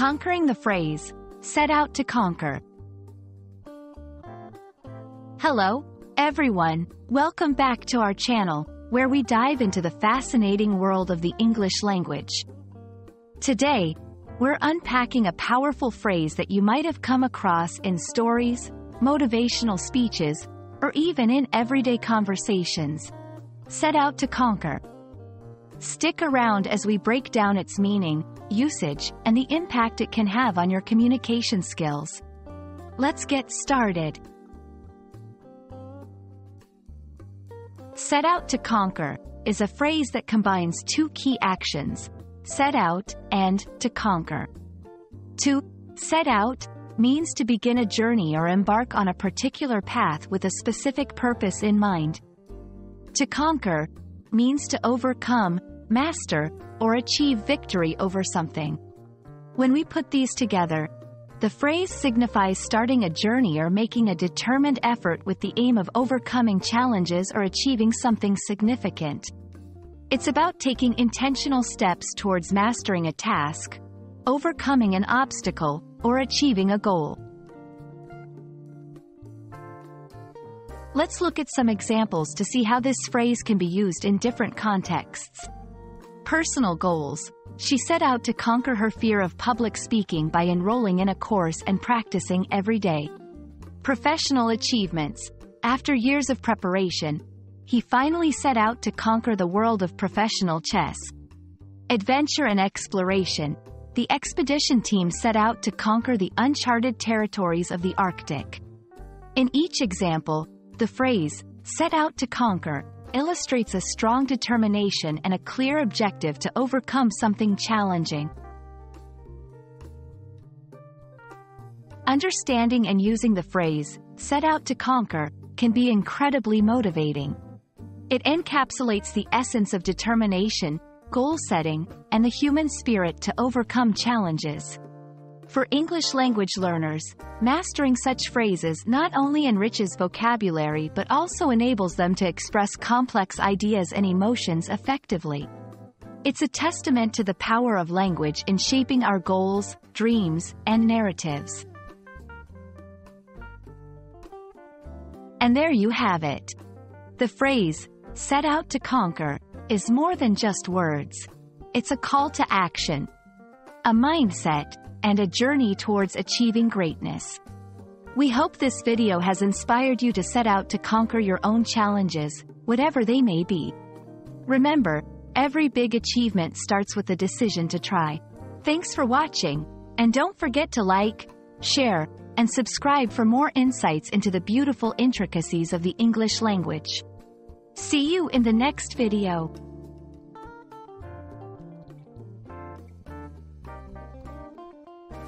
Conquering the phrase, set out to conquer. Hello, everyone. Welcome back to our channel, where we dive into the fascinating world of the English language. Today, we're unpacking a powerful phrase that you might have come across in stories, motivational speeches, or even in everyday conversations. Set out to conquer. Stick around as we break down its meaning, usage, and the impact it can have on your communication skills. Let's get started. Set out to conquer is a phrase that combines two key actions, set out and to conquer. To set out means to begin a journey or embark on a particular path with a specific purpose in mind. To conquer means to overcome, master, or achieve victory over something. When we put these together, the phrase signifies starting a journey or making a determined effort with the aim of overcoming challenges or achieving something significant. It's about taking intentional steps towards mastering a task, overcoming an obstacle, or achieving a goal. Let's look at some examples to see how this phrase can be used in different contexts. Personal goals. She set out to conquer her fear of public speaking by enrolling in a course and practicing every day. Professional achievements. After years of preparation, he finally set out to conquer the world of professional chess. Adventure and exploration. The expedition team set out to conquer the uncharted territories of the Arctic. In each example, the phrase, set out to conquer, illustrates a strong determination and a clear objective to overcome something challenging. Understanding and using the phrase, set out to conquer, can be incredibly motivating. It encapsulates the essence of determination, goal setting, and the human spirit to overcome challenges. For English language learners, mastering such phrases not only enriches vocabulary but also enables them to express complex ideas and emotions effectively. It's a testament to the power of language in shaping our goals, dreams, and narratives. And there you have it. The phrase, set out to conquer, is more than just words. It's a call to action, a mindset, and a journey towards achieving greatness. We hope this video has inspired you to set out to conquer your own challenges, whatever they may be. Remember, every big achievement starts with a decision to try. Thanks for watching, and don't forget to like, share, and subscribe for more insights into the beautiful intricacies of the English language. See you in the next video.